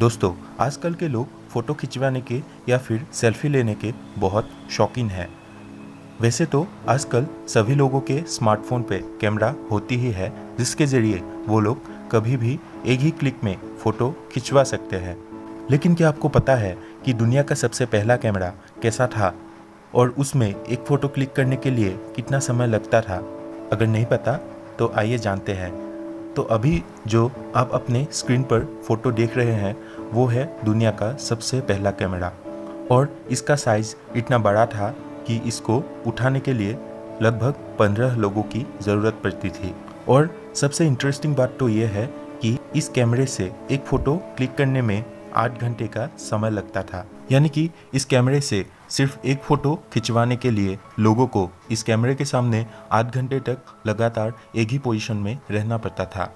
दोस्तों, आजकल के लोग फ़ोटो खिंचवाने के या फिर सेल्फी लेने के बहुत शौकीन हैं। वैसे तो आजकल सभी लोगों के स्मार्टफ़ोन पे कैमरा होती ही है, जिसके ज़रिए वो लोग कभी भी एक ही क्लिक में फ़ोटो खिंचवा सकते हैं। लेकिन क्या आपको पता है कि दुनिया का सबसे पहला कैमरा कैसा था? और उसमें एक फ़ोटो क्लिक करने के लिए कितना समय लगता था? अगर नहीं पता तो आइए जानते हैं। तो अभी जो आप अपने स्क्रीन पर फ़ोटो देख रहे हैं, वो है दुनिया का सबसे पहला कैमरा। और इसका साइज़ इतना बड़ा था कि इसको उठाने के लिए लगभग पंद्रह लोगों की ज़रूरत पड़ती थी। और सबसे इंटरेस्टिंग बात तो ये है कि इस कैमरे से एक फ़ोटो क्लिक करने में आठ घंटे का समय लगता था। यानी कि इस कैमरे से सिर्फ़ एक फ़ोटो खिंचवाने के लिए लोगों को इस कैमरे के सामने आठ घंटे तक लगातार एक ही पोजीशन में रहना पड़ता था।